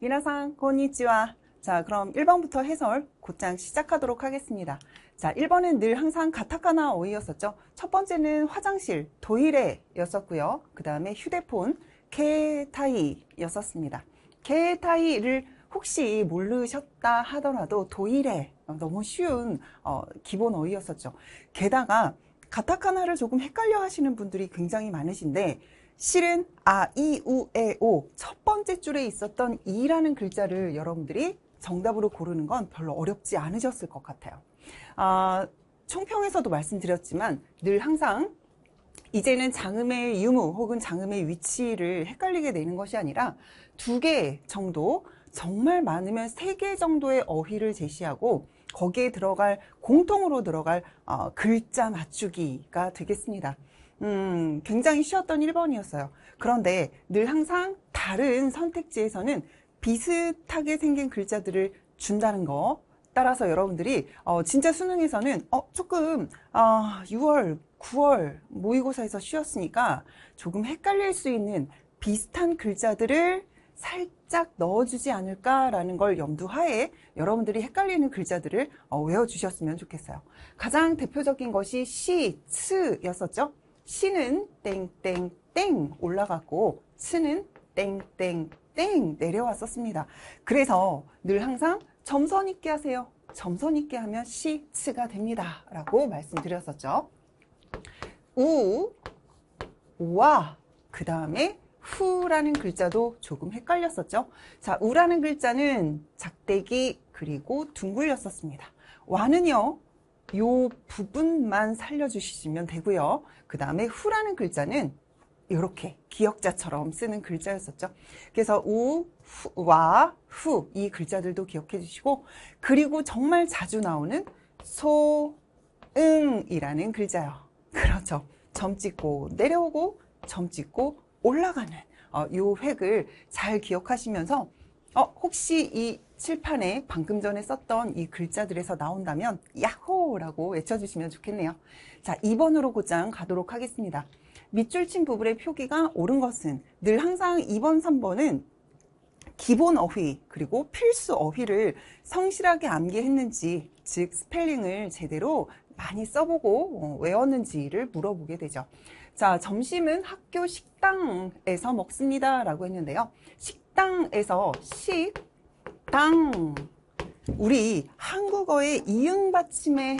미나상, 고니치와. 자, 그럼 1번부터 해설 곧장 시작하도록 하겠습니다. 자, 1번은 늘 항상 가타카나 어이였었죠. 첫 번째는 화장실, 도이레였었고요. 그 다음에 휴대폰, 케타이였었습니다. 케타이를 혹시 모르셨다 하더라도 도이레, 너무 쉬운 어, 기본 어이였었죠. 게다가 가타카나를 조금 헷갈려 하시는 분들이 굉장히 많으신데 실은 아, 이, 우, 에, 오 첫 번째 줄에 있었던 이라는 글자를 여러분들이 정답으로 고르는 건 별로 어렵지 않으셨을 것 같아요. 아, 총평에서도 말씀드렸지만 늘 항상 이제는 장음의 유무 혹은 장음의 위치를 헷갈리게 되는 것이 아니라 두 개 정도 정말 많으면 세 개 정도의 어휘를 제시하고 거기에 들어갈 공통으로 들어갈 어, 글자 맞추기가 되겠습니다. 음, 굉장히 쉬웠던 1번이었어요. 그런데 늘 항상 다른 선택지에서는 비슷하게 생긴 글자들을 준다는 거. 따라서 여러분들이 어, 진짜 수능에서는 어, 조금 어, 6월, 9월 모의고사에서 쉬었으니까 조금 헷갈릴 수 있는 비슷한 글자들을 살짝 넣어주지 않을까라는 걸 염두하에 여러분들이 헷갈리는 글자들을 어, 외워주셨으면 좋겠어요. 가장 대표적인 것이 시, 츠였었죠. 시는 땡땡땡 올라갔고 츠는 땡땡땡 내려왔었습니다. 그래서 늘 항상 점선 있게 하세요. 점선 있게 하면 시, 츠가 됩니다. 라고 말씀드렸었죠. 우, 와, 그 다음에 후라는 글자도 조금 헷갈렸었죠. 자, 우라는 글자는 작대기 그리고 둥글렸었습니다. 와는요, 요 부분만 살려주시면 되고요. 그 다음에 후라는 글자는 이렇게 기역자처럼 쓰는 글자였었죠. 그래서 우, 후, 와, 후 이 글자들도 기억해 주시고 그리고 정말 자주 나오는 소, 응이라는 글자요. 그렇죠. 점 찍고 내려오고 점 찍고 올라가는 어, 요 획을 잘 기억하시면서 어, 혹시 이 칠판에 방금 전에 썼던 이 글자들에서 나온다면 야호라고 외쳐주시면 좋겠네요. 자, 2번으로 곧장 가도록 하겠습니다. 밑줄 친 부분의 표기가 옳은 것은 늘 항상 2번, 3번은 기본 어휘 그리고 필수 어휘를 성실하게 암기했는지 즉 스펠링을 제대로 많이 써보고 어, 외웠는지를 물어보게 되죠. 자, 점심은 학교 식당에서 먹습니다 라고 했는데요. 식 당에서 식당 우리 한국어의 이응 받침의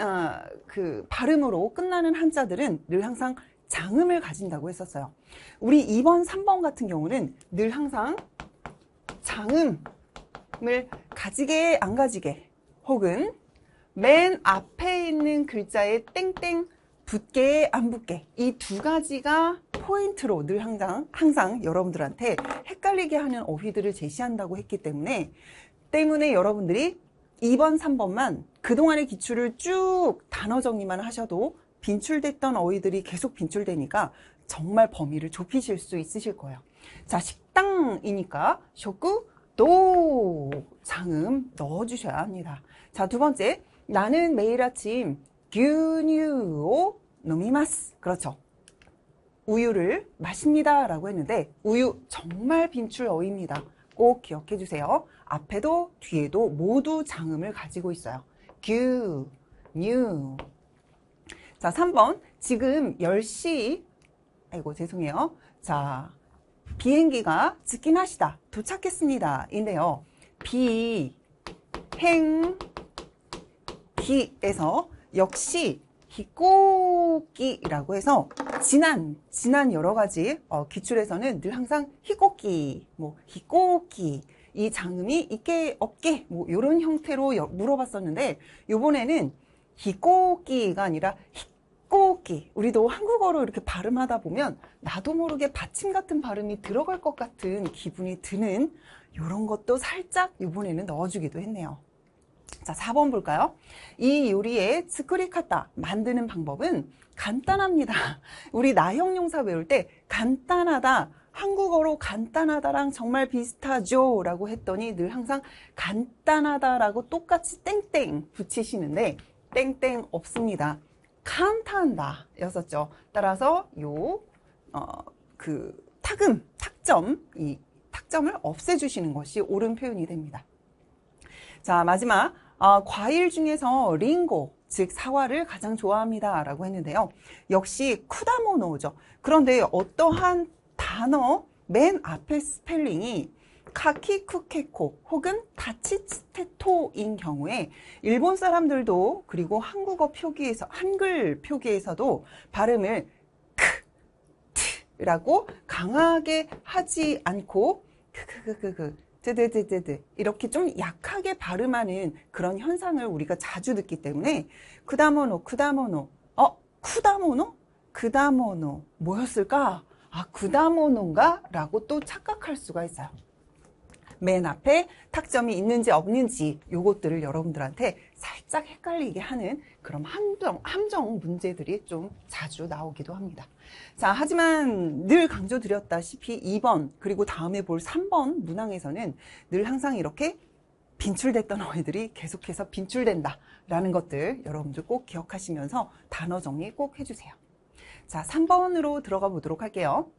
어, 그 발음으로 끝나는 한자들은 늘 항상 장음을 가진다고 했었어요. 우리 2번, 3번 같은 경우는 늘 항상 장음을 가지게 안 가지게 혹은 맨 앞에 있는 글자에 땡땡 붙게 안 붙게 이 두 가지가 포인트로 늘 항상 항상 여러분들한테 헷갈리게 하는 어휘들을 제시한다고 했기 때문에 때문에 여러분들이 2번, 3번만 그동안의 기출을 쭉 단어 정리만 하셔도 빈출됐던 어휘들이 계속 빈출되니까 정말 범위를 좁히실 수 있으실 거예요. 자, 식당이니까 쇼구 도 장음 넣어주셔야 합니다. 자, 두 번째 나는 매일 아침 牛乳を飲みます 그렇죠. 우유를 마십니다 라고 했는데 우유 정말 빈출 어입니다. 꼭 기억해 주세요. 앞에도 뒤에도 모두 장음을 가지고 있어요. ぎゅう, にゅう. 자, 3번. 지금 10시, 아이고, 죄송해요. 자, 비행기가 着きました. 도착했습니다. 인데요. 비, 행, 기에서 역시 히꼬끼라고 해서 지난 지난 여러 가지 어, 기출에서는 늘 항상 히꼬끼, 뭐 히꼬끼 이 장음이 있게 없게 뭐 이런 형태로 여, 물어봤었는데 이번에는 히꼬끼가 아니라 히꼬끼 우리도 한국어로 이렇게 발음하다 보면 나도 모르게 받침 같은 발음이 들어갈 것 같은 기분이 드는 이런 것도 살짝 이번에는 넣어주기도 했네요. 자, 4번 볼까요? 이 요리에 스크리카타 만드는 방법은 간단합니다. 우리 나형 용사 외울 때 간단하다, 한국어로 간단하다랑 정말 비슷하죠? 라고 했더니 늘 항상 간단하다라고 똑같이 땡땡 붙이시는데 땡땡 없습니다. 간단다 였었죠. 따라서 요, 어, 그, 탁음, 탁점, 이 탁점을 없애주시는 것이 옳은 표현이 됩니다. 자, 마지막. 아, 과일 중에서 りんご, 즉 사과를 가장 좋아합니다. 라고 했는데요. 역시 쿠다모노죠. 그런데 어떠한 단어 맨 앞에 스펠링이 かきくけこ 혹은 다치치테토인 경우에 일본 사람들도 그리고 한국어 표기에서 한글 표기에서도 발음을 크, 트라고 강하게 하지 않고 크크크크크 드드드드드 이렇게 좀 약하게 발음하는 그런 현상을 우리가 자주 듣기 때문에 くだもの くだもの. 어? くだもの? ぐだもの. 뭐였을까? 아 그다모노인가? 라고 또 착각할 수가 있어요 맨 앞에 탁점이 있는지 없는지 요것들을 여러분들한테 살짝 헷갈리게 하는 그런 함정, 함정 문제들이 좀 자주 나오기도 합니다. 자, 하지만 늘 강조드렸다시피 2번 그리고 다음에 볼 3번 문항에서는 늘 항상 이렇게 빈출됐던 어휘들이 계속해서 빈출된다 라는 것들 여러분들 꼭 기억하시면서 단어 정리 꼭 해주세요. 자, 3번으로 들어가 보도록 할게요.